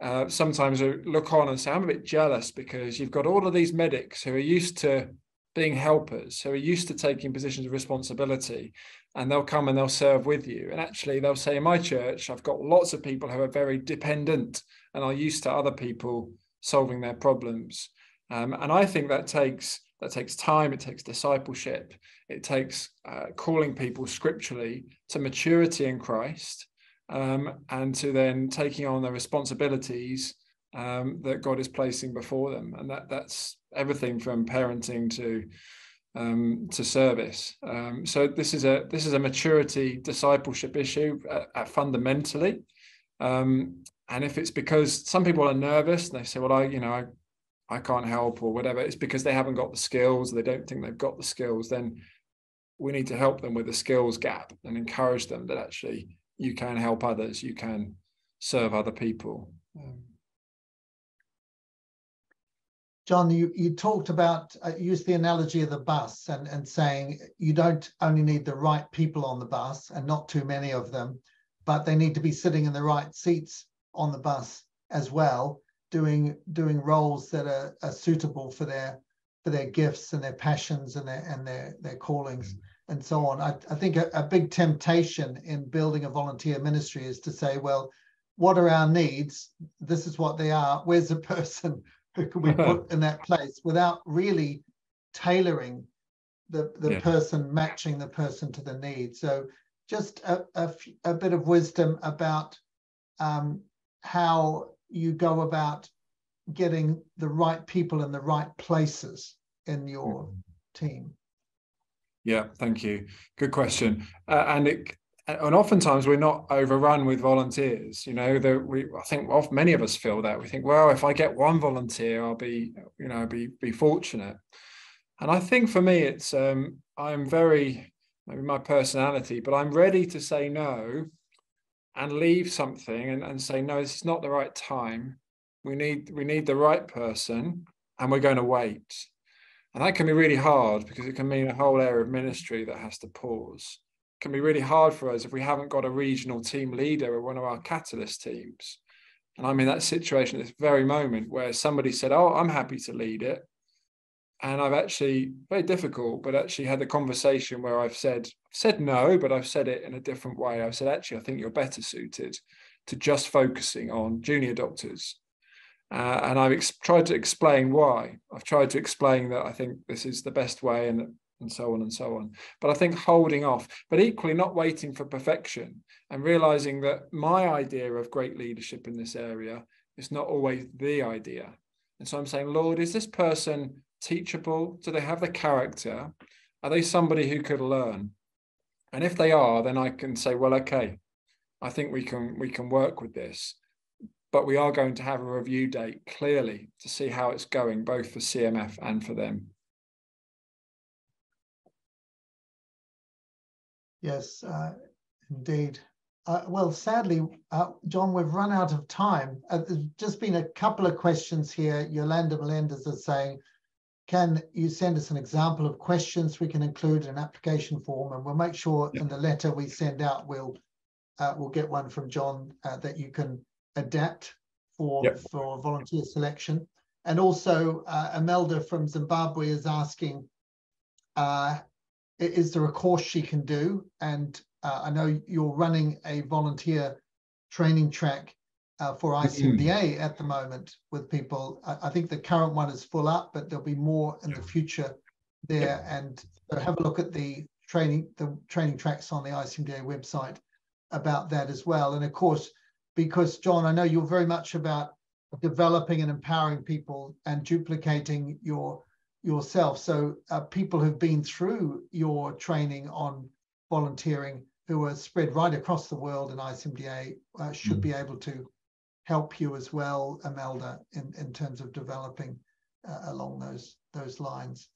B: uh, sometimes look on and say I'm a bit jealous because you've got all of these medics who are used to being helpers, who are used to taking positions of responsibility, and they'll come and they'll serve with you. And actually, they'll say in my church, I've got lots of people who are very dependent and are used to other people solving their problems. Um, and I think that takes that takes time. It takes discipleship. It takes uh, calling people scripturally to maturity in Christ, um, and to then taking on the responsibilities um, that God is placing before them. And that that's everything from parenting to um, to service. Um, so this is a this is a maturity discipleship issue uh, uh, fundamentally. Um, and if it's because some people are nervous, and they say, "Well, I, you know, I, I can't help or whatever, it's because they haven't got the skills, they don't think they've got the skills, then we need to help them with the skills gap and encourage them that actually you can help others, you can serve other people. Um,
A: John, you, you talked about, uh, used the analogy of the bus and, and saying you don't only need the right people on the bus and not too many of them, but they need to be sitting in the right seats on the bus as well doing doing roles that are, are suitable for their for their gifts and their passions and their and their their callings mm-hmm. and so on. I, I think a, a, big temptation in building a volunteer ministry is to say, well, what are our needs? This is what they are. <laughs> Where's the person who can we put <laughs> in that place without really tailoring the, the yeah. person, matching the person to the need. So just a, a, a bit of wisdom about um, how you go about getting the right people in the right places in your team?
B: Yeah, thank you. Good question. Uh, and it and oftentimes we're not overrun with volunteers. You know, that we I think often many of us feel that we think, well, if I get one volunteer, I'll be you know be be fortunate. And I think for me, it's um, I'm very maybe my personality, but I'm ready to say no and leave something and, and say, no, this is not the right time. We need we need the right person and we're going to wait. And that can be really hard because it can mean a whole area of ministry that has to pause. It can be really hard for us if we haven't got a regional team leader or one of our catalyst teams. And I'm in that situation at this very moment where somebody said, Oh, I'm happy to lead it and I've actually very difficult, but actually had the conversation where I've said said no, but I've said it in a different way. I've said actually I think you're better suited to just focusing on junior doctors, uh, and I've ex- tried to explain why. I've tried to explain that I think this is the best way, and and so on and so on. But I think holding off, but equally not waiting for perfection, and realizing that my idea of great leadership in this area is not always the idea. And so I'm saying, Lord, is this person teachable? Do they have the character? Are they somebody who could learn? And if they are, then I can say, well, okay, I think we can we can work with this. But we are going to have a review date clearly to see how it's going, both for CMF and for them.
A: Yes, uh, indeed. Uh, well, sadly, uh, John, we've run out of time. Uh, there's just been a couple of questions here. Yolanda Melendez is saying, can you send us an example of questions we can include in an application form? And we'll make sure in the letter we send out, we'll uh, we'll get one from John uh, that you can adapt for, for volunteer selection. And also, uh, Imelda from Zimbabwe is asking, is there a course she can do? And uh, I know you're running a volunteer training track uh, for ICMDA mm-hmm. at the moment with people. I, I, think the current one is full up, but there'll be more in the future there. And so have a look at the training, the training tracks on the ICMDA website about that as well. And of course, because John, I know you're very much about developing and empowering people and duplicating your yourself. So uh, people who've been through your training on volunteering who are spread right across the world in ICMDA uh, should mm. be able to help you as well, Imelda, in, in terms of developing uh, along those those lines.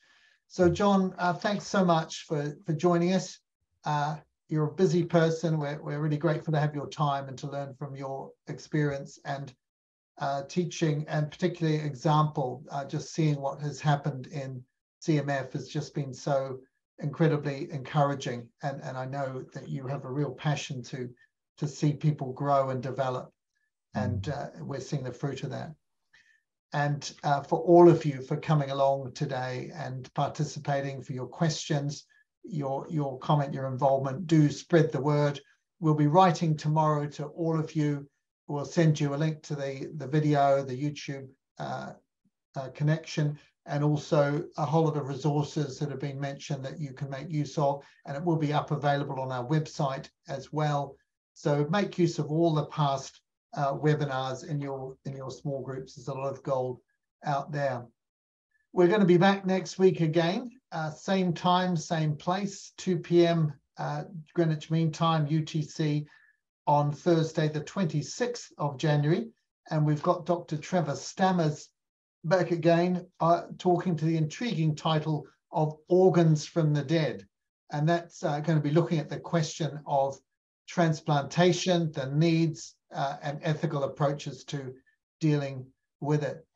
A: So, John, uh, thanks so much for for joining us. Uh, you're a busy person. We're we're really grateful to have your time and to learn from your experience and uh, teaching, and particularly example. Uh, just seeing what has happened in CMF has just been so incredibly encouraging. And, and I know that you have a real passion to, to see people grow and develop. And mm. uh, we're seeing the fruit of that. And uh, for all of you for coming along today and participating, for your questions, your, your comment, your involvement, do spread the word. We'll be writing tomorrow to all of you. We'll send you a link to the, the video, the YouTube uh, uh, connection and also a whole lot of resources that have been mentioned that you can make use of, and it will be up available on our website as well. So make use of all the past uh, webinars in your in your small groups. There's a lot of gold out there. We're going to be back next week again, uh, same time, same place, 2 p.m. Uh, Greenwich Mean Time, UTC, on Thursday, the 26th of January. And we've got Dr. Trevor Stammers back again, uh, talking to the intriguing title of Organs from the Dead. And that's uh, going to be looking at the question of transplantation, the needs uh, and ethical approaches to dealing with it.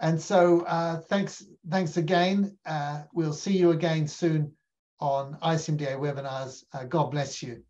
A: And so uh, thanks, thanks again. Uh, we'll see you again soon on ICMDA webinars. Uh, God bless you.